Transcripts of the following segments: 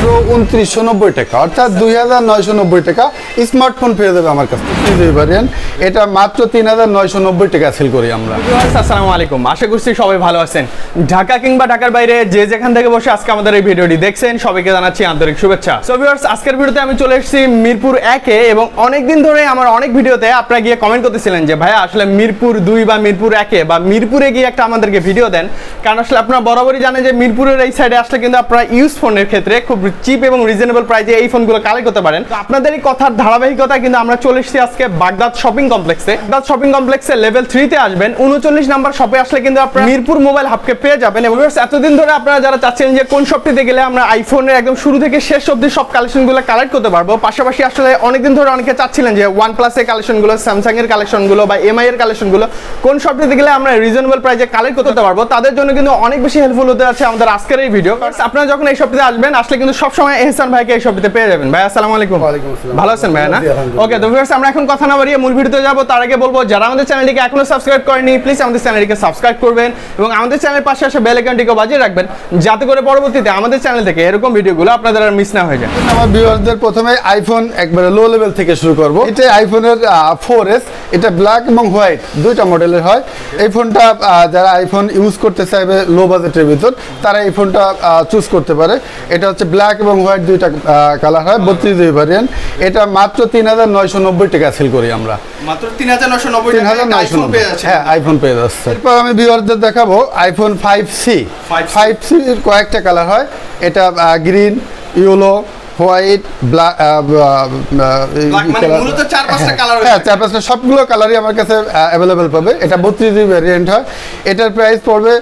মাত্র উনত্রিশশো নব্বই টাকা, অর্থাৎ দুই হাজার নয়শো নব্বই টাকা স্মার্টফোন আমার কাছ থেকে। এটা মাত্র তিন হাজার নয়শো নব্বই টাকা সেল করি আমরা। আসসালামু আলাইকুম। আশা করছি সবাই ভালো আছেন। ঢাকা কিংবা ঢাকার বাইরে যে যেখান থেকে বসে আজকে আমাদের এই ভিডিওটি দেখছেন, সবাইকে জানাচ্ছি আন্তরিক শুভেচ্ছা। সো ভিউয়ার্স আজকের ভিডিওতে আমি চলে এসেছি মিরপুর একে এবং অনেক দিন ধরে আমার অনেক ভিডিওতে আপনারা গিয়ে কমেন্ট করতেছিলেন যে, ভাইয়া, আসলে মিরপুর দুই বা মিরপুর একে বা মিরপুরে গিয়ে একটা আমাদেরকে ভিডিও দেন। কারণ আসলে আপনারা বরাবরই জানেন যে মিরপুরের এই সাইডে আসলে কিন্তু আপনারা ইউজ ফোনের ক্ষেত্রে খুব চিপ এবং রিজনেবল প্রাইসে এই ফোনগুলো কালেক্ট করতে পারেন। আপনাদের এই কথার ধারাবাহিকতা কিন্তু আমরা চলে এসেছি আজকে বাগদাদ শপিং কমপ্লেক্সে বাগদাদ শপিং কমপ্লেক্সে লেভেল থ্রিতে আসবেন উনচল্লিশ নাম্বার শপে আসলে কিন্তু আপনারা মিরপুর মোবাইল হাবকে পেয়ে যাবেন। এবং এতদিন ধরে আপনারা যারা চাচ্ছেন যে কোন শপটিতে গেলে আমরা আইফোনের একদম শুরু থেকে শেষ অবধি সব কালেকশনগুলো কালেক্ট করতে পারব। পাশাপাশি আসলে অনেকদিন ধরে অনেকে চাচ্ছিলেন যে ওয়ান প্লাসের কালেকশনগুলো স্যামসাং এর কালেকশনগুলো বা এমআই এর কালেকশনগুলো কোন শপটিতে গেলে আমরা রিজনেবল প্রাইসে কালেক্ট করতে পারব। তাদের জন্য কিন্তু অনেক বেশি হেল্পফুল হতে আছে আমাদের আজকের এই ভিডিও আপনারা যখন এই শপটিতে আসবেন আসলে কিন্তু সবসময় এহসান ভাইকে এই পেয়ে যাবেন। ভাই আসসালামু আলাইকুম। ভালো আছেন ভাই না? ওকে তো ভিউয়ার্স আমরা এখন কথা না বাড়িয়ে মূল ভিডিওতে যাব। তার আগে বলব যারা আমাদের চ্যানেলটিকে এখনও সাবস্ক্রাইব করেনি প্লিজ আমাদের চ্যানেলটিকে সাবস্ক্রাইব করবেন এবং আমাদের চ্যানেলের পাশে আসা বেল আইকনটিকে বাজিয়ে রাখবেন যাতে করে পরবর্তীতে আমাদের চ্যানেল থেকে এরকম ভিডিওগুলো আপনাদের আর মিস না হয়ে যায়। আমার ভিউয়ারদের প্রথমে আইফোন একবারে লো লেভেল থেকে শুরু করব। এটা আইফোনের ফোর এস এটা ব্ল্যাক এবং হোয়াইট দুইটা মডেলের হয়। এই ফোনটা যারা আইফোন ইউজ করতে চাইবে লো বাজেটের ভিতর তারা এই ফোনটা চুজ করতে পারে। এটা হচ্ছে ব্ল্যাক এবং হোয়াইট দুইটা কালার হয় বত্রিশ দুই ভ্যারিয়েন্ট এটা মাত্র তিন হাজার নয়শো নব্বই টাকা সেল করি আমরা। মাত্র তিন হাজার নশো নব্বই তিন হাজার নয়শো নব্বই। হ্যাঁ আইফোন পেয়ে যাচ্ছে। এরপর আমি ভিউয়ারদের দেখাবো আইফোন ফাইভ সি ফাইভ সির কয়েকটা কালার হয়। এটা গ্রিন ইয়েলো হোয়াইট ব্ল্যাক মানে মূলত চার পাঁচটা colour হ্যাঁ চার পাঁচটা সবগুলো কালারই আমার কাছে অ্যাভেলেবেল পাবে। এটা বত্রিশ জিবি ভ্যারিয়েন্ট হয়। এটার প্রাইস পড়বে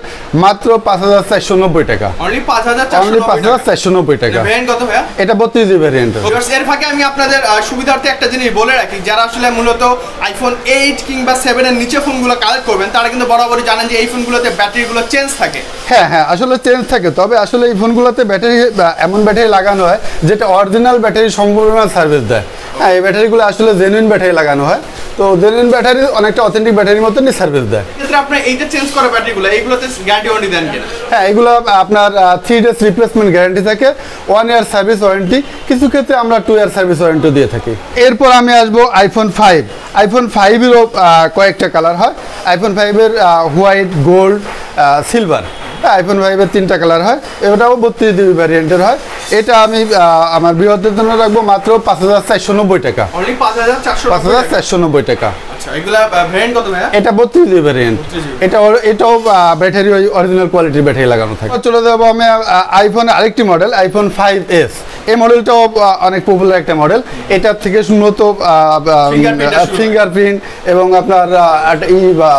মাত্র পাঁচ হাজার চারশো নব্বই টাকা। অনলি পাঁচ হাজার অনলি পাঁচ হাজার চারশো নব্বই টাকা। এটা বত্রিশ জিবি ভ্যারিয়েন্ট এর ফাঁকে আমি আপনাদের সুবিধার্থে একটা জিনিস বলে রাখি। যারা আসলে মূলত আইফোন এইট কিংবা সেভেন এর নিচে ফোনগুলো কালেক্ট করবেন তারা কিন্তু বরাবরই জানেন যে এই ফোনগুলোতে ব্যাটারিগুলো চেঞ্জ থাকে। হ্যাঁ হ্যাঁ আসলে চেঞ্জ থাকে। তবে আসলে এই ফোনগুলোতে ব্যাটারি এমন ব্যাটারি লাগানো হয় যেটা অরিজিনাল ব্যাটারি সম্পূর্ণ সার্ভিস দেয়। হ্যাঁ এই ব্যাটারিগুলো আসলে জেনুইন ব্যাটারি লাগানো হয়। তো জেনুইন ব্যাটারি অনেকটা অথেন্টিক ব্যাটারির মতনই সার্ভিস দেয়। ক্ষেত্রে আপনার এইটা চেঞ্জ করা ব্যাটারিগুলো এইগুলোতে গ্যারান্টি ওয়ারেন্টি দেন কিনা? হ্যাঁ এগুলো আপনার থ্রি ডেজ রিপ্লেসমেন্ট গ্যারান্টি থাকে ওয়ান ইয়ার সার্ভিস ওয়ারেন্টি কিছু ক্ষেত্রে আমরা টু ইয়ার সার্ভিস ওয়ারেন্টি দিয়ে থাকি। এরপর আমি আসব আইফোন ফাইভ আইফোন ফাইভেরও কয়েকটা কালার হয়। আইফোন ফাইভের হোয়াইট গোল্ড সিলভার আইফোন ফাইভের তিনটা কালার হয়। এটাও বত্রিশ জিবি ভ্যারিয়েন্টের হয়। এটা আমি আমার বৃহত্তর জন্য রাখব মাত্র পাঁচ হাজার চারশো নব্বই টাকা। পাঁচ হাজার চারশো নব্বই টাকা? আচ্ছা এটা বত্রিশ জিবি ভ্যারিয়েন্ট এটা এটাও ব্যাটারি ওই অরিজিনাল কোয়ালিটির ব্যাটারি লাগানো থাকে। চলে যাব আমি আইফোন আরেকটি মডেল আইফোন ফাইভ এস এই মডেলটাও অনেক পপুলার একটা মডেল এটার থেকে উন্নত ফিঙ্গারপ্রিন্ট এবং আপনার একটা ই বা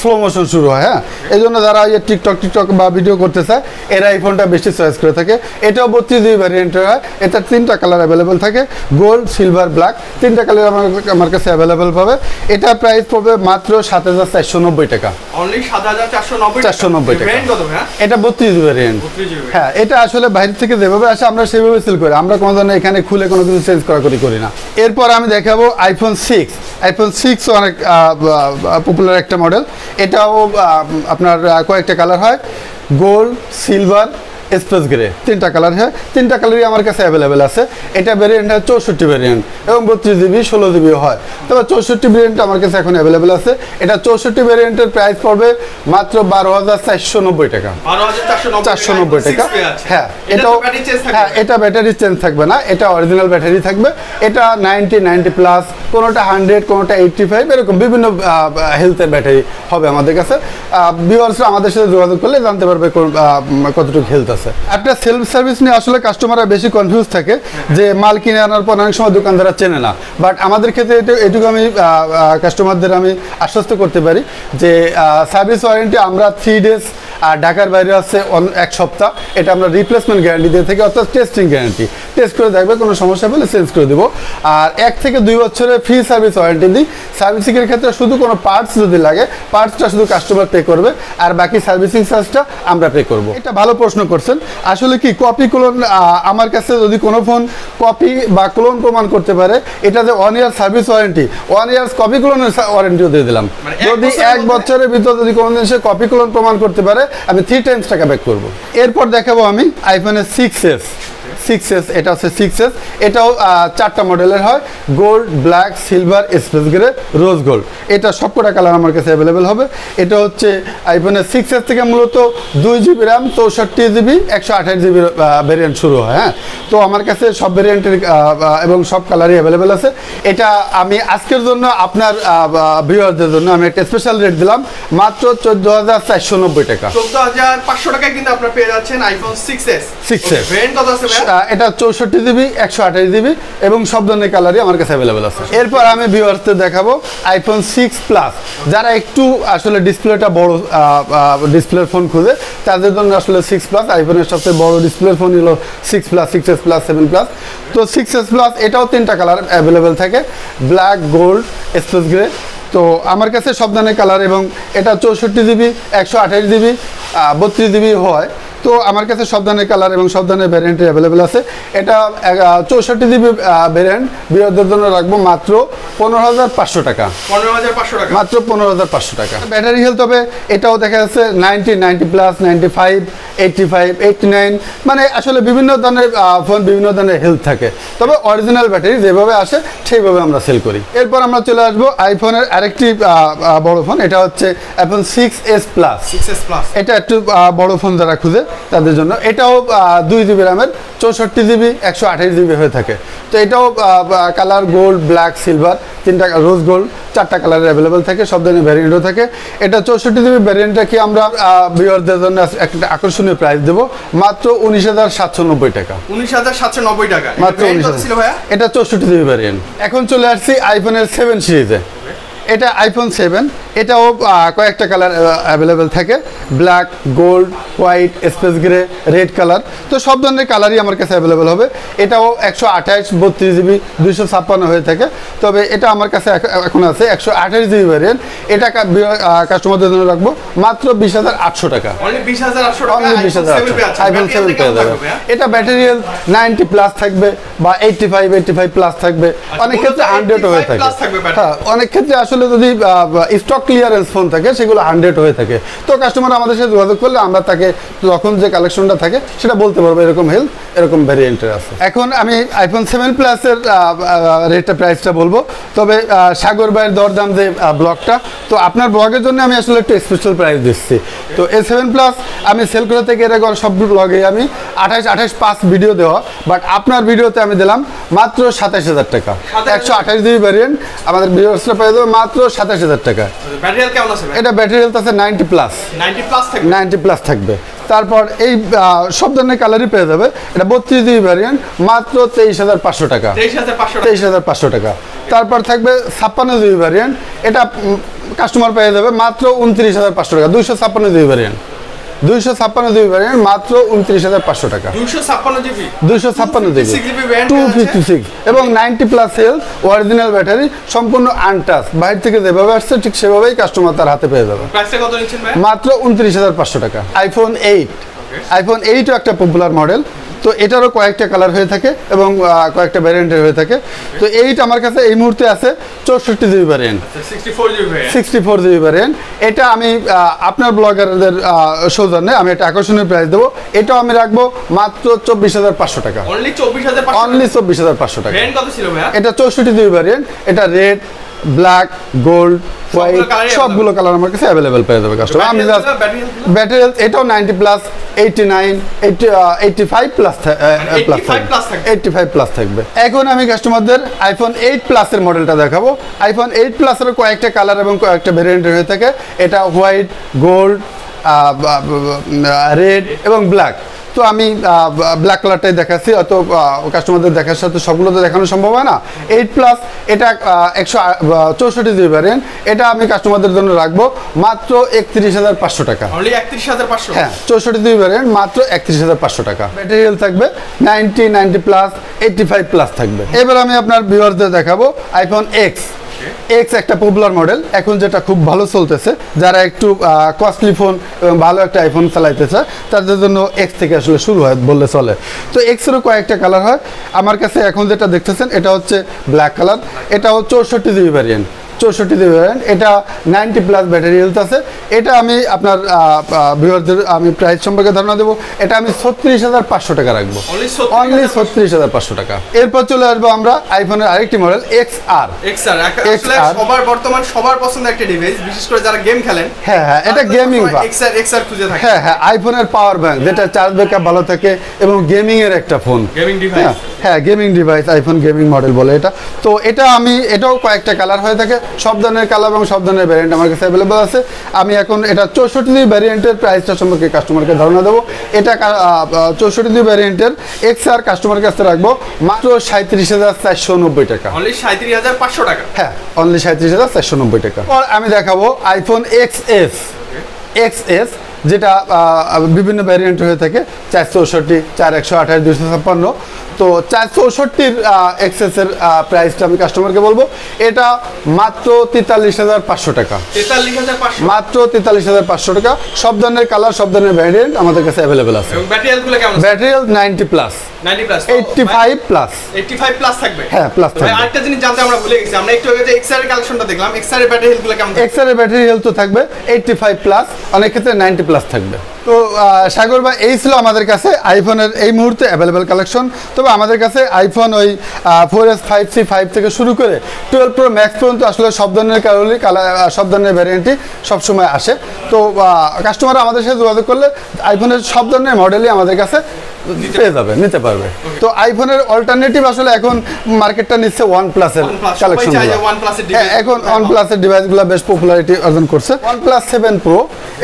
স্লো মোশন শুরু হয় হ্যাঁ? এই জন্য যারা এই টিকটক টিকটক বা ভিডিও করতে চায় এরা এই ফোনটা বেশি চয়েস করে থাকে। এটাও বত্রিশ জিবি ভ্যারিয়েন্টের হয়। এটার তিনটা কালার অ্যাভেলেবেল থাকে। গোল্ড সিলভার ব্ল্যাক তিনটা কালার আমার আমার কাছে অ্যাভেলেবেল পাবে। এটা প্রাইস পড়বে মাত্র সাত হাজার চারশো নব্বই টাকা। চারশো নব্বই টাকা। এটা বত্রিশ ভ্যারিয়েন্ট হ্যাঁ এটা আসলে বাইরে থেকে যেভাবে আসে আমরা সেভাবে সেল করি। আমরা কোনো ধরনের এখানে খুলে কোনো কিছু চেঞ্জ করা করি করি না। এরপর আমি দেখাবো আইফোন সিক্স আইফোন সিক্স অনেক পপুলার একটা মডেল এটাও আপনার কয়েকটা কালার হয়। গোল্ড সিলভার এক্সপ্রেস গ্রে তিনটা কালার হ্যাঁ? তিনটা কালারই আমার কাছে অ্যাভেলেবেল আছে। এটা ভ্যারিয়েন্ট হয় চৌষট্টি ভ্যারিয়েন্ট এবং বত্রিশ জিবি ষোলো জিবি হয়। তবে চৌষট্টি ভ্যারিয়েন্ট আমার কাছে এখন অ্যাভেলেবেল আছে। এটা চৌষট্টি ভ্যারিয়েন্টের প্রাইস পড়বে মাত্র বারো হাজার চারশো নব্বই টাকা। চারশো নব্বই টাকা। হ্যাঁ এটাও হ্যাঁ এটা ব্যাটারি চেঞ্জ থাকবে না। এটা অরিজিনাল ব্যাটারি থাকবে। এটা নাইনটি নাইনটি প্লাস কোনোটা হান্ড্রেড কোনোটা এইটটি ফাইভ এরকম বিভিন্ন হেলথের ব্যাটারি হবে আমাদের কাছে। ভিউয়ার্সরা আমাদের সাথে যোগাযোগ করলে জানতে পারবে কোন, কতটুকু হেলথ আছে। একটা সেলফ সার্ভিস নিয়ে আসলে কাস্টমাররা বেশি কনফিউজ থাকে যে মাল কিনে আনার পর অনেক সময় দোকানদাররা চেনে না। বাট আমাদের ক্ষেত্রে এটা- এটুকু আমি কাস্টমারদের আমি আশ্বস্ত করতে পারি যে সার্ভিস ওয়ারেন্টি আমরা থ্রি ডেজ আর ঢাকার বাইরে আছে অন- এক সপ্তাহ। এটা আমরা রিপ্লেসমেন্ট গ্যারান্টি দিয়ে থাকি অর্থাৎ টেস্টিং গ্যারান্টি টেস্ট করে দেখবে কোনো সমস্যা পেলে চেঞ্জ করে দেবো। আর এক থেকে দুই বছরের ফ্রি সার্ভিস ওয়ারেন্টি দিই। সার্ভিসিংয়ের ক্ষেত্রে শুধু কোনো পার্টস যদি লাগে পার্টসটা শুধু কাস্টমার পে করবে আর বাকি সার্ভিসিং চার্জটা আমরা পে করব। এটা ভালো প্রশ্ন করছেন। আসলে কি কপি ক্লোন আমার কাছে যদি কোনো ফোন কপি বা ক্লোন প্রমাণ করতে পারে এটা যে one year service warranty one years copy ক্লোনের ওয়ারেন্টিও দিয়ে দিলাম। মানে যদি এক বছরের ভিতর যদি কোনো জিনিস কপি ক্লোন প্রমাণ করতে পারে আমি থ্রি টাইমস টাকা ব্যাক করব। এরপর দেখাবো আমি আইফোনের সিক্স এস সিক্স এস এটা হচ্ছে সিক্স এস এটাও চারটা মডেলের হয় gold black silver space grey rose gold এটা সবকটা কালার আমার কাছে অ্যাভেলেবেল হবে। এটা হচ্ছে আইফোনের সিক্স এস থেকে মূলত দুই জিবি র্যাম চৌষট্টি জিবি একশো আঠাশ জিবি ভেরিয়েন্ট শুরু হয় হ্যাঁ? তো আমার কাছে সব ভেরিয়েন্টের এবং সব কালারই অ্যাভেলেবেল আছে। এটা আমি আজকের জন্য আপনার ভিউয়ারদের জন্য আমি একটা স্পেশাল রেট দিলাম মাত্র চোদ্দ হাজার চারশো নব্বই টাকা। চোদ্দ হাজার পাঁচশো টাকায় কিন্তু আপনার পেয়ে যাচ্ছেন iPhone six S 6s variant কত আছে এটা চৌষট্টি জিবি, একশো আঠাশ জিবি এবং সব ধরনের কালারই আমার কাছে অ্যাভেলেবেল আছে। এরপর আমি ভিউয়ার্সদের দেখাবো আইফোন সিক্স প্লাস যারা একটু আসলে ডিসপ্লেটা বড় ডিসপ্লের ফোন খুঁজে, তাদের জন্য আসলে সিক্স প্লাস আইফোনের সবচেয়ে বড় ডিসপ্লের ফোন হলো six plus six S plus seven plus তো সিক্স এস প্লাস এটাও তিনটা কালার অ্যাভেলেবেল থাকে। ব্ল্যাক গোল্ড স্পেস গ্রে তো আমার কাছে সব ধরনের কালার এবং এটা চৌষট্টি জিবি, একশো আঠাশ জিবি বত্রিশ জিবি হয়। তো আমার কাছে সব ধরনের কালার এবং সব ধরনের ভ্যারিয়েন্ট অ্যাভেলেবেল আছে। এটা চৌষট্টি জিবি ভ্যারিয়েন্ট বিরোধের জন্য রাখব মাত্র পনেরো হাজার পাঁচশো টাকা। পনেরো হাজার পাঁচশো টাকা। মাত্র পনেরো হাজার পাঁচশো টাকা। ব্যাটারি হেলথ হবে এটাও দেখা যাচ্ছে ninety ninety plus ninety five eighty five eighty nine মানে আসলে বিভিন্ন ধরনের ফোন বিভিন্ন ধরনের হেলথ থাকে। তবে অরিজিনাল ব্যাটারি যেভাবে আসে সেইভাবে আমরা সেল করি। এরপর আমরা চলে আসব আইফোনের আরেকটি বড় ফোন এটা হচ্ছে আইফোন সিক্স এস প্লাস এটা একটু বড় ফোন যারা খুঁজে তাদের জন্য। এটাও দুই জিবি র্যামের চৌষট্টি জিবি একশো আঠাশ জিবি হয়ে থাকে। তো এটাও কালার গোল্ড ব্ল্যাক সিলভার তিনটা রোজ গোল্ড চারটা কালারের অ্যাভেলেবেল থাকে সব ধরনের ভ্যারিয়েন্টও থাকে। এটা চৌষট্টি জিবি ভ্যারিয়েন্টটা কি আমরা ভিওরদের জন্য একটা আকর্ষণীয় প্রাইস দেবো। মাত্র উনিশ হাজার সাতশো নব্বই টাকা। উনিশ হাজার সাতশো নব্বই টাকা। মাত্র উনিশ হাজার। এটা চৌষট্টি জিবি ভ্যারিয়েন্ট এখন চলে আসছি আইফোনের সেভেন সিরিজে এটা আইফোন সেভেন এটাও কয়েকটা কালার অ্যাভেলেবেল থাকে। Black gold white space grey red colour তো সব ধরনের কালারই আমার কাছে অ্যাভেলেবেল হবে। এটাও একশো আঠাশ বত্রিশ জিবি দুইশো ছাপ্পান্ন হয়ে থাকে। তবে এটা আমার কাছে এখন আছে একশো আঠাশ জিবি ভ্যারিয়েন্ট এটা কাস্টমারদের জন্য রাখব। মাত্র বিশ হাজার আটশো টাকা। বিশ হাজার আইফোন সেভেন পেয়ে যাবে এটা ব্যাটারি হেলথ নাইনটি প্লাস থাকবে বা eighty five eighty five plus থাকবে অনেক ক্ষেত্রে মূলত হান্ড্রেডও হয়ে থাকে। থাকবে হ্যাঁ অনেক ক্ষেত্রে আসলে যদি স্টক ক্লিয়ারেন্স ফোন থাকে সেগুলো হান্ড্রেড হয়ে থাকে। তো কাস্টমার আমাদের সাথে যোগাযোগ করলে আমরা তাকে তখন যে কালেকশনটা থাকে সেটা বলতে পারব এরকম হেলথ এরকম ভ্যারিয়েন্টের আছে। এখন আমি আইফোন সেভেন প্লাসের রেটটা প্রাইসটা বলব। তবে সাগর ভাইয়ের দরদাম যে ব্লগটা তো আপনার ব্লগের জন্য আমি আসলে একটু স্পেশাল প্রাইস দিচ্ছি। তো এ সেভেন প্লাস আমি সেল করে থেকে এর আগে সব ব্লগে আমি আঠাশ আঠাশ পাঁচ ভিডিও দেওয়া বাট আপনার ভিডিওতে আমি দিলাম মাত্র সাতাশ হাজার টাকা। একশো আঠাশ জিবি ভ্যারিয়েন্ট আমাদের ভিডিওসটা পেয়ে দেবে মাত্র সাতাশ হাজার টাকা। ভাই? এটা ব্যাটারি হেলথ আছে নাইনটি প্লাস নাইনটি প্লাস থাকবে? তারপর এই সব ধরনের কালারই পেয়ে যাবে। এটা বত্রিশ জিবি ভ্যারিয়েন্ট মাত্র তেইশ হাজার পাঁচশো টাকা। তেইশ হাজার পাঁচশো টাকা। তেইশ হাজার পাঁচশো টাকা। তারপর থাকবে ছাপ্পান্ন জিবি ভ্যারিয়েন্ট এটা কাস্টমার পেয়ে যাবে মাত্র উনত্রিশ হাজার পাঁচশো টাকা। দুইশো ছাপ্পান্ন জিবি ভ্যারিয়েন্ট দুইশো ছাপ্পান্ন জিবি ভ্যারিয়েন্ট মাত্র উনত্রিশ হাজার পাঁচশো টাকা। দুইশো ছাপ্পান্ন GB? 256 GB variant two fifty six এবং ninety plus health original battery সম্পূর্ণ আনটাচ বাইরে থেকে যেভাবে আসছে ঠিক সেভাবেই কাস্টমার তার হাতে পেয়ে যাবে। মাত্র উনত্রিশ হাজার পাঁচশো টাকা। আইফোন এইট আইফোন এইটও একটা পপুলার মডেল তো এটারও কয়েকটা কালার হয়ে থাকে এবং কয়েকটা ভ্যারিয়েন্টের হয়ে থাকে। তো এইটা আমার কাছে এই মুহূর্তে আছে চৌষট্টি GB variant sixty four GB variant এটা আমি আপনার ব্লগারদের সৌজন্যে আমি একটা আকর্ষণীয় প্রাইস দেবো। এটাও আমি রাখব মাত্র চব্বিশ হাজার পাঁচশো টাকা। অনলি চব্বিশ হাজার পাঁচশো অনলি চব্বিশ হাজার পাঁচশো টাকা। এটা চৌষট্টি জিবি ভ্যারিয়েন্ট এটা রেড ব্ল্যাক গোল্ড হোয়াইট সবগুলো কালার আমার কাছে অ্যাভেলেবেল পেয়ে যাবে কাস্টমার আমি জাস্ট ব্যাটারি হেলথ এটাও ninety plus eighty nine eighty five plus plus 85 plus থাকবে। এইটটি ফাইভ প্লাস থাকবে। এখন আমি কাস্টমারদের আইফোন এইট প্লাসের মডেলটা দেখাবো। আইফোন এইট প্লাসের কয়েকটা কালার এবং কয়েকটা ভেরিয়েন্টের হয়ে থাকে। এটা হোয়াইট গোল্ড রেড এবং ব্ল্যাক তো আমি ব্ল্যাক কালারটাই দেখাচ্ছি অত কাস্টমারদের দেখার সাথে সবগুলো তো দেখানো সম্ভব হয় না। এইট প্লাস এটা একশো চৌষট্টি জিবি ভ্যারিয়েন্ট এটা আমি কাস্টমারদের জন্য রাখব মাত্র একত্রিশ হাজার পাঁচশো টাকা। অনলি একত্রিশ হাজার পাঁচশো? হ্যাঁ চৌষট্টি জিবি ভ্যারিয়েন্ট মাত্র একত্রিশ হাজার পাঁচশো টাকা। ম্যাটেরিয়াল থাকবে ninety ninety plus eighty five plus থাকবে। এবার আমি আপনার ভিউয়ারদের দেখাবো আইফোন এক্স এক্স একটা পপুলার মডেল এখন যেটা খুব ভালো চলতেছে, যারা একটু কস্টলি ফোন ভালো একটা আইফোন চালাইতেছে, তাদের জন্য এক্স থেকে আসলে শুরু হয় বললে চলে। তো এক্সেরও কয়েকটা কালার হয়। আমার কাছে এখন যেটা দেখতেছেন, এটা হচ্ছে ব্ল্যাক কালার এটা হচ্ছে চৌষট্টি জিবি ভ্যারিয়েন্ট চৌষট্টি জিবি ভ্যারিয়েন্ট এটা নাইনটি প্লাস ব্যাটারি হেলথ আছে। এটা আমি আপনার ভিউয়ারদের আমি প্রাইস সম্পর্কে ধারণা দেবো। এটা আমি ছত্রিশ হাজার পাঁচশো টাকা রাখব। অনলি ছত্রিশ হাজার পাঁচশো। টাকা। এরপর চলে আসব আমরা আইফোনের আরেকটি মডেল এক্স আর সবার বর্তমান সবার পছন্দের একটা ডিভাইস বিশেষ করে যারা গেম খেলেন। হ্যাঁ হ্যাঁ এটা গেমিং খুঁজে থাকে। হ্যাঁ হ্যাঁ আইফোনের পাওয়ার ব্যাংক যেটা চার্জ ব্যাকআপ ভালো থাকে এবং গেমিং এর একটা ফোন device। হ্যাঁ হ্যাঁ gaming device iPhone gaming model বলে এটা। তো এটা আমি এটাও কয়েকটা কালার হয়ে থাকে। সব ধরনের কালার এবং সব ধরনের ভ্যারিয়েন্ট আমার কাছে অ্যাভেলেবল আছে। আমি এখন এটা চৌষট্টি ভ্যারিয়েন্টের প্রাইসটা সম্পর্কে কাস্টমারকে ধারণা দেবো। এটা চৌষট্টি ভ্যারিয়েন্টের এক্স আর কাস্টমার কাছে রাখব। মাত্র সাঁত্রিশ হাজার চারশো নব্বই টাকা। অনলি সাঁত্রিশ হাজার পাঁচশো টাকা। হ্যাঁ অনলি সাঁত্রিশ হাজার চারশো নব্বই টাকা। আমি দেখাবো iPhone X S X S যেটা বিভিন্ন ভ্যারিয়েন্ট হয়ে থাকে চার চৌষট্টি চার একশো আঠাশ দুশো ছাপ্পান্ন। তো চার চৌষট্টির এক্সেসের প্রাইসটা আমি কাস্টমারকে বলব। এটা মাত্র তেতাল্লিশ হাজার পাঁচশো টাকা। মাত্র তেতাল্লিশ হাজার পাঁচশো টাকা। সব ধরনের কালার সব ধরনের ভ্যারিয়েন্ট আমাদের কাছে অ্যাভেলেবেল আছে। এবং battery হেলথগুলো ninety plus ninety eighty five plus eighty five plus থাকবে? হ্যাঁ, plus তো ভাই, থাকবে। আরেকটা জিনিস জানতে আমরা ভুলে গেছি। আমরা একটু আগে এক্সআর এর কালেকশনটা দেখলাম এক্সআর এর ব্যাটারি হেলথগুলো কেমন এক্সআর এর ব্যাটারি হেলথ তো থাকবে এইটটি ফাইভ প্লাস অনেক ক্ষেত্রে নাইনটি প্লাস থাকবে। তো সাগর ভাই, এই ছিল আমাদের কাছে আইফোনের এই মুহূর্তে অ্যাভেলেবেল কালেকশন তবে আমাদের কাছে আইফোন ওই ফোর এস ফাইভ ফাইভ থেকে শুরু করে টুয়েলভ প্রো ম্যাক্স পর্যন্ত আসলে সব ধরনের কারণে সব ধরনের ভ্যারিয়েন্টই সবসময় আসে। তো কাস্টমার আমাদের সাথে যোগাযোগ করলে আইফোনের সব ধরনের মডেলই আমাদের কাছে পেয়ে যাবে নিতে পারবে। তো আইফোনের অল্টারনেটিভ আসলে এখন মার্কেটটা নিচ্ছে ওয়ান প্লাসের কালেকশন এখন ওয়ান প্লাসের ডিভাইসগুলো বেশ পপুলারিটি অর্জন করছে। ওয়ান প্লাস সেভেন প্রো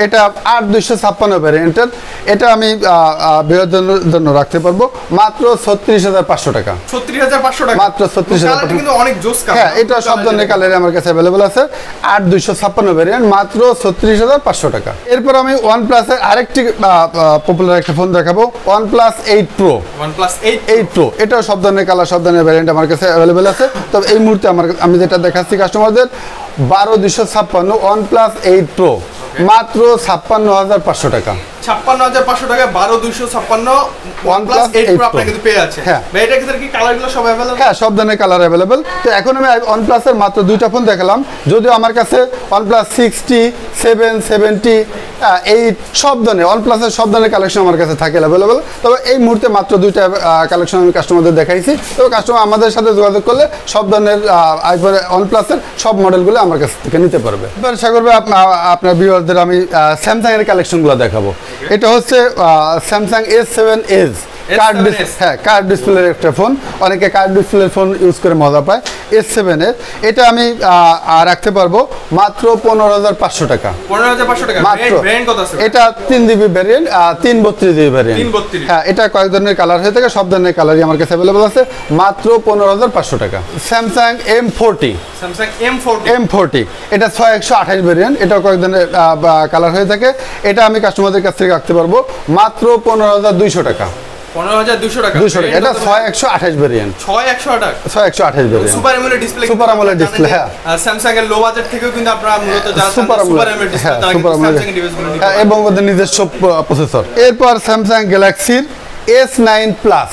এটা আট দুইশো ছাপ্পান্ন ভ্যারিয়েন্টের এটা আমি বিনোদনের জন্য রাখতে পারব। মাত্র ছত্রিশ হাজার পাঁচশো টাকা। ছত্রিশ হাজার পাঁচশো টাকা। মাত্র 36,500 কালারটা কিন্তু অনেক হ্যাঁ এটা সব ধরনের কালারে আমার কাছে অ্যাভেলেবল আছে। আট দুইশো ছাপ্পান্ন ভ্যারিয়েন্ট মাত্র ছত্রিশ হাজার পাঁচশো টাকা। এরপর আমি ওয়ান প্লাসের আরেকটি পপুলার একটা ফোন দেখাবো। OnePlus eight pro Pro. Plus eight eight pro এটাও সব ধরনের কালার সব ধরনের ভ্যারিয়েন্ট আমার কাছে অ্যাভেলেবেল আছে। তবে এই মুহূর্তে আমার আমি যেটা দেখাচ্ছি কাস্টমারদের বারো দুশো ছাপ্পান্ন ওয়ান প্লাস এইট প্রো মাত্র ছাপ্পান্ন হাজার পাঁচশো টাকা। ছাপ্পান্ন হাজার পাঁচশো টাকা বারো দুইশো ছাপ্পান্ন ওয়ান প্লাস এইট প্রো আপনার। কিন্তু পেয়ে যাচ্ছে হ্যাঁ। ক্ষেত্রে কি কালারগুলো সব অ্যাভেলেবল হ্যাঁ সব ধরনের কালার অ্যাভেলেবেল তো এখন আমি ওয়ান প্লাসের মাত্র দুইটা ফোন দেখালাম। যদিও আমার কাছে OnePlus sixty seven seventy eight সব ধরনের ওয়ান প্লাসের সব ধরনের কালেকশন আমার কাছে থাকে অ্যাভেলেবেল তবে এই মুহূর্তে মাত্র দুইটা কালেকশন আমি কাস্টমারদের দেখাইছি। তবে কাস্টমার আমাদের সাথে যোগাযোগ করলে সব ধরনের ওয়ান প্লাসের সব মডেলগুলো আমার কাছ থেকে নিতে পারবে। এবার সাগর আপনার ভিউয়ারদের আমি স্যামসাং এর কালেকশনগুলো দেখাবো। এটা হচ্ছে Samsung S seven edge curved হ্যাঁ কার্ড ডিসপ্লের একটা ফোন অনেকে কার্ড ডিসপ্লের ফোন ইউজ করে মজা পায়। এস সেভেনের এটা আমি রাখতে পারব মাত্র পনেরো হাজার পাঁচশো টাকা। পনেরো হাজার পাঁচশো টাকা। মাত্র। এটা তিন জিবি ভ্যারিয়েন্ট তিন বত্রিশ জিবি ভ্যারিয়েন্ট হ্যাঁ এটা কয়েক ধরনের কালার হয়ে থাকে সব ধরনের কালারই আমার কাছে অ্যাভেলেবল আছে। মাত্র পনেরো হাজার পাঁচশো টাকা। Samsung M forty Samsung M forty M forty এটা ছয় একশো আঠাশ ভেরিয়েন্ট এটাও কয়েক ধরনের কালার হয়ে থাকে। এটা আমি কাস্টমারদের কাছ থেকে রাখতে পারব মাত্র পনেরো হাজার দুইশো টাকা। পনেরো হাজার দুশো টাকা। দুইশো টাকা। এটা ছয় একশো আঠাশ ভেরিয়েন্ট ছয় একশো টাকা ছয় একশো আঠাশ variant super AMOLED display Super AMOLED display, হ্যাঁ। স্যামসাং এর লো বাজেট থেকেও কিন্তু আপনারা মূলত সুপার সুপার এমোলেড হ্যাঁ সুপার কিন্তু স্যামসাং এর ডিভাইসগুলো নিতে হ্যাঁ এবং ওদের নিজস্ব প্রসেসর এরপর স্যামসাং গ্যালাক্সির S nine plus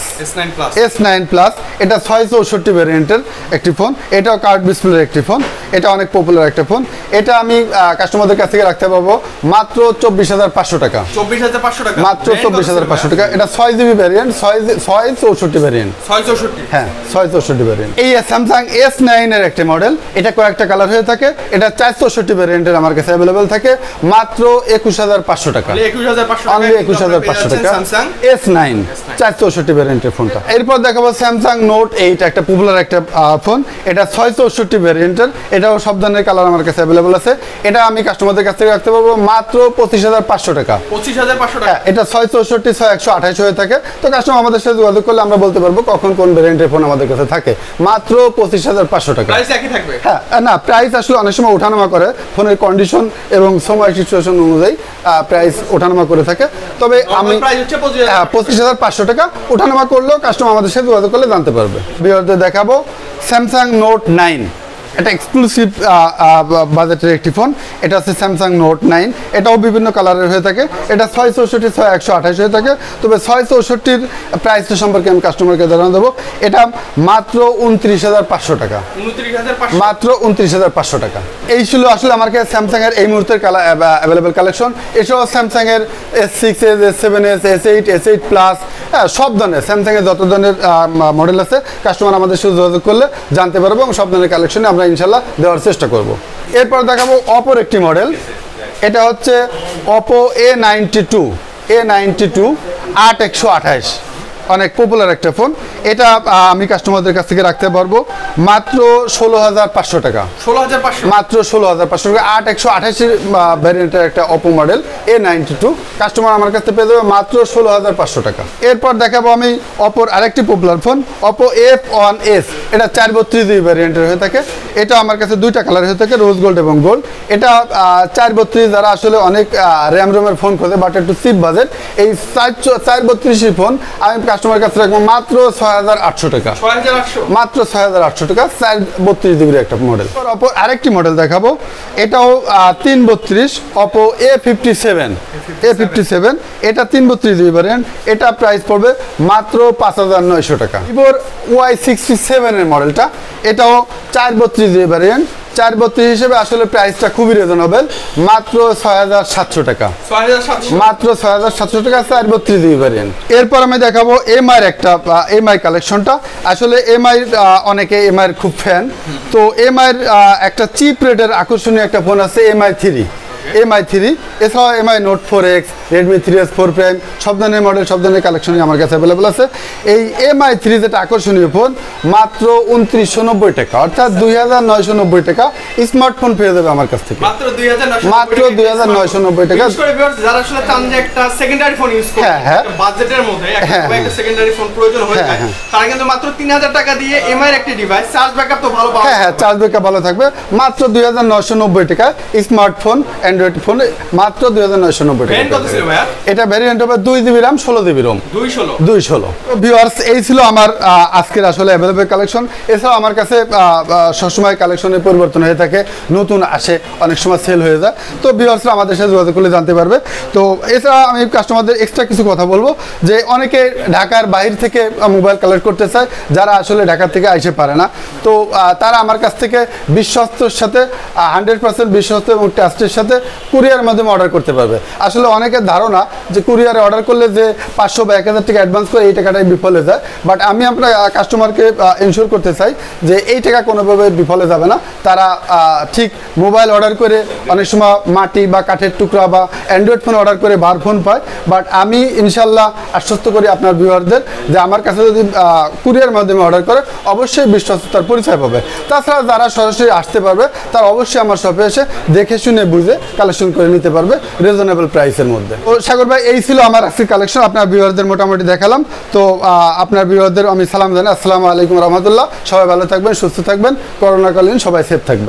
S nine plus এটা ছয় চৌষট্টি ভ্যারিয়েন্টের একটি ফোন এটাও কার্ড ডিসপ্লের একটি ফোন এটা অনেক পপুলার একটা ফোন এটা আমি কাস্টমারদের কাছ থেকে রাখতে পারব মাত্র চব্বিশ হাজার পাঁচশো টাকা। চব্বিশ হাজার পাঁচশো টাকা। মাত্র চব্বিশ হাজার পাঁচশো টাকা। এটা ছয় জিবি ভ্যারিয়েন্ট ছয় ছয় চৌষট্টি ভ্যারিয়েন্ট ছয় চৌষট্টি। হ্যাঁ ছয় চৌষট্টি ভ্যারিয়েন্ট এই স্যামসাং এস নাইনের একটা মডেল এটা কয়েকটা কালার হয়ে থাকে। এটা চার চৌষট্টি ভ্যারিয়েন্টের আমার কাছে অ্যাভেলেবেল থাকে। মাত্র একুশ হাজার পাঁচশো টাকা। একুশ হাজার পাঁচশো অনলি একুশ হাজার পাঁচশো টাকা। এস নাইন চার চৌষট্টি ভ্যারিয়েন্টের ফোনটা এরপর দেখাবো স্যামসাং নোট এইট একটা পপুলার একটা ফোন এটা ছয় চৌষট্টি ভ্যারিয়েন্টের এটাও সব ধরনের কালার আমার কাছে অ্যাভেলেবল আছে। এটা আমি কাস্টমারদের কাছ থেকে রাখতে পারব মাত্র পঁচিশ হাজার পাঁচশো টাকা। পঁচিশ হাজার পাঁচশো টাকা? হ্যাঁ এটা ছয় চৌষট্টি ছয় একশো আঠাশ হয়ে থাকে। তো কাস্টমার আমাদের সাথে যোগাযোগ করলে আমরা বলতে পারব কখন কোন ভ্যারিয়েন্টের ফোন আমাদের কাছে থাকে। মাত্র পঁচিশ হাজার পাঁচশো টাকা। হ্যাঁ না প্রাইস আসলে অনেক সময় ওঠানামা করে। ফোনের কন্ডিশন এবং সময় সিচুয়েশন অনুযায়ী প্রাইস ওঠানামা করে থাকে। তবে আমি পঁচিশ হ্যাঁ পঁচিশ হাজার পাঁচশো টাকা। ওঠানামা করলেও কাস্টমার আমাদের সাথে যোগাযোগ করলে জানতে পারবে। বিহারতে দেখাবো। স্যামসাং নোট নাইন এটা এক্সক্লুসিভ বাজেটের একটি ফোন এটা হচ্ছে স্যামসাং নোট নাইন এটাও বিভিন্ন কালারের হয়ে থাকে। এটা ছয় চৌষট্টি ছয় একশো আঠাশ হয়ে থাকে। তবে ছয় চৌষট্টির প্রাইসটা সম্পর্কে আমি কাস্টমারকে জানা দেবো। এটা মাত্র উনত্রিশ হাজার পাঁচশো টাকা। মাত্র উনত্রিশ হাজার পাঁচশো টাকা। এই ছিল আসলে আমার কাছে স্যামসাং এর এই মুহূর্তের অ্যাভেলেবেল কালেকশন এছাড়াও স্যামসাং এর S six S S seven S S eight S eight plus হ্যাঁ সব ধরনের। স্যামসাং এর যত ধরনের মডেল আছে কাস্টমার আমাদের সাথে যোগাযোগ করলে জানতে পারব এবং সব ধরনের কালেকশনে আমরা ইনশাল্লাহ দেওয়ার চেষ্টা করব। এরপর দেখাবো অপর একটি মডেল এটা হচ্ছে Oppo A ninety two A ninety two আট একশো আঠাশ। অনেক পপুলার একটা ফোন এটা আমি কাস্টমারদের কাছ থেকে রাখতে পারব। মাত্র ষোলো হাজার পাঁচশো টাকা। ষোলো হাজার পাঁচশো? মাত্র ষোলো হাজার পাঁচশো টাকা। আট একশো আঠাশের ভ্যারিয়েন্টের একটা Oppo model A ninety two customer আমার কাছে পেয়ে যাবে মাত্র ষোলো হাজার পাঁচশো টাকা। এরপর দেখাবো আমি অপোর আরেকটি popular phone Oppo F one S এটা চার বত্রিশ দুই ভ্যারিয়েন্টের হয়ে থাকে। এটা আমার কাছে দুইটা কালার হয়ে থাকে রোজ গোল্ড এবং গোল্ড এটা চার বত্রিশ যারা আসলে অনেক র্যাম রোমের ফোন খোঁজে বাট একটু চিপ বাজেট এই চার চার বত্রিশের ফোন আমি কাস্টমার কাছে রাখব মাত্র ছয় হাজার আটশো টাকা। মাত্র ছয় হাজার আটশো টাকা চার বত্রিশ ডিগ্রি একটা মডেল অপর আরেকটি মডেল দেখাবো। এটাও তিন বত্রিশ Oppo A fifty seven A fifty seven এটা তিন বত্রিশ ডিগ্রি ভ্যারিয়েন্ট এটা প্রাইস পড়বে মাত্র পাঁচ হাজার নয়শো টাকা। ভিভোর ওয়াই সিক্সটি সেভেনের মডেলটা এটাও চার বত্রিশ জিবি ভ্যারিয়েন্ট চার বত্রিশ হিসেবে আসলে প্রাইসটা খুবই রিজনেবল মাত্র ছয় হাজার সাতশো টাকা। মাত্র ছয় হাজার সাতশো টাকা চার বত্রিশ দিতে পারেন এরপর আমি দেখাবো এমআইয়ের একটা এমআই কালেকশনটা আসলে এমআই অনেকে এমআইয়ের খুব ফ্যান তো এমআইয়ের একটা চিপ রেটের আকর্ষণীয় একটা ফোন আছে এমআই থ্রি এমআই থ্রি এছাড়াও Mi note four X Redmi three S four prime সব ধরনের মডেল সব ধরনের কালেকশনই আমার কাছে অ্যাভেলেবল আছে এই এমআই থ্রি যেটা আকর্ষণীয় ফোন মাত্র উনত্রিশশো নব্বই টাকা অর্থাৎ দুই হাজার নয়শো নব্বই টাকা স্মার্টফোন পেয়ে যাবে আমার কাছ থেকে মাত্র দুই হাজার মাত্র 2990 টাকা। বিশেষ করে viewers যারা আসলে চান যে একটা সেকেন্ডারি ফোন ইউজ করতে হ্যাঁ, হ্যাঁ। বাজেটের মধ্যে একটা হ্যাঁ, হ্যাঁ। সেকেন্ডারি ফোন প্রয়োজন হয়ে যায়। তারা কিন্তু মাত্র তিন হাজার টাকা দিয়ে এমআই একটি ডিভাইস চার্জ ব্যাকআপ তো ভালো হ্যাঁ হ্যাঁ চার্জ ব্যাকআপ ভালো থাকবে মাত্র দুই হাজার নয়শো নব্বই টাকা স্মার্টফোন অ্যান্ড্রয়েড ফোন মাত্র দুই হাজার নয়শো নব্বই টাকা? এটা ভ্যারিয়েন্ট হবে দুই জিবি রাম ষোলো জিবি রোম দুই ষোলো দুই ষোলো ভিউয়ার্স এই ছিল আমার আজকের আসলে অ্যাভেলেবেল কালেকশন এছাড়াও আমার কাছে সবসময় কালেকশনের পরিবর্তন হয়ে থাকে নতুন আসে অনেক সময় সেল হয়ে যায়। তো ভিউয়ার্সরা আমাদের সাথে যোগাযোগ করলে জানতে পারবে। তো এছাড়া আমি কাস্টমারদের এক্সট্রা কিছু কথা বলব যে অনেকে ঢাকার বাইরে থেকে মোবাইল কালেক্ট করতে চায় যারা আসলে ঢাকা থেকে আইসে পারে না। তো তারা আমার কাছ থেকে বিশ্বস্তর সাথে হান্ড্রেড পার্সেন্ট বিশ্বস্ত এবং ট্রাস্টের সাথে কুরিয়ার মাধ্যমে অর্ডার করতে পারবে। আসলে অনেকের ধারণা যে কুরিয়ারে অর্ডার করলে যে পাঁচশো বা এক হাজার টাকা অ্যাডভান্স করে এই টাকাটাই বিফলে যায়। বাট আমি আপনার কাস্টমারকে ইনশিওর করতে চাই যে এই টাকা কোনোভাবে বিফলে যাবে না। তারা ঠিক মোবাইল অর্ডার করে অনেক সময় মাটি বা কাঠের টুকরা বা অ্যান্ড্রয়েড ফোন অর্ডার করে বার ফোন পায়। বাট আমি ইনশাল্লাহ আশ্বস্ত করি আপনার ভিউয়ারদের যে আমার কাছে যদি কুরিয়ার মাধ্যমে অর্ডার করে, অবশ্যই বিশ্বস্ততার পরিচয় পাবে। তাছাড়া যারা সরাসরি আসতে পারবে, তারা অবশ্যই আমার শপে এসে দেখে শুনে, বুঝে কালেকশন করে নিতে পারবে। রিজনেবল প্রাইসের মধ্যে। তো সাগর ভাই, এই ছিল আমার আজকের কালেকশন আপনার বিবাহদের মোটামুটি দেখালাম। তো আপনার ভিউয়ারদের আমি সালাম জানাই। আসসালামু আলাইকুম রহমতুল্লাহ। সবাই ভালো থাকবেন, সুস্থ থাকবেন। করোনাকালীন সবাই সেফ থাকবেন।